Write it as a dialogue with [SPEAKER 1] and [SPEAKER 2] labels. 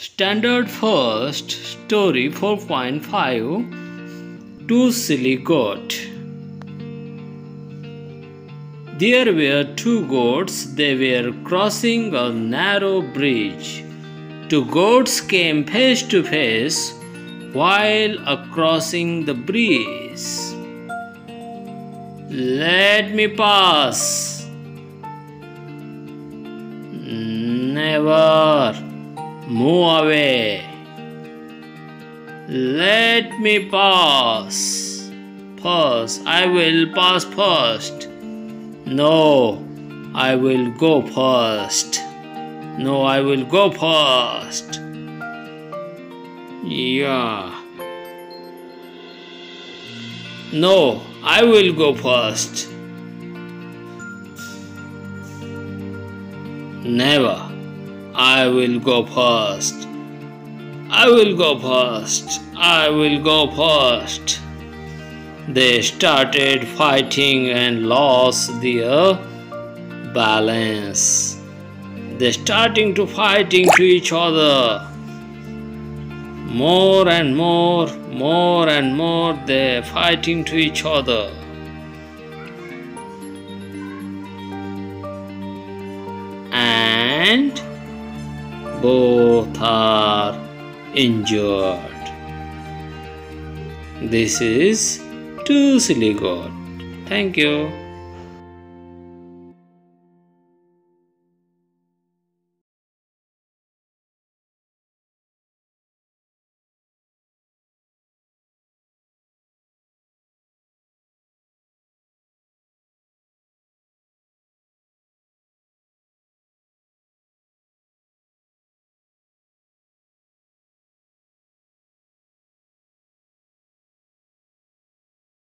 [SPEAKER 1] Standard First Story 4.5 Two Silly Goat There were two goats, they were crossing a narrow bridge. Two goats came face to face while crossing the bridge. Let me pass. Never. Move away. Let me pass. Pass. I will pass first. No, I will go first. No, I will go first. Yeah. No, I will go first. Never. I will go first. I will go first. I will go first. They started fighting and lost their balance. They starting to fighting to each other. More and more, more and more they fighting to each other. And both are injured. This is too silly God. Thank you.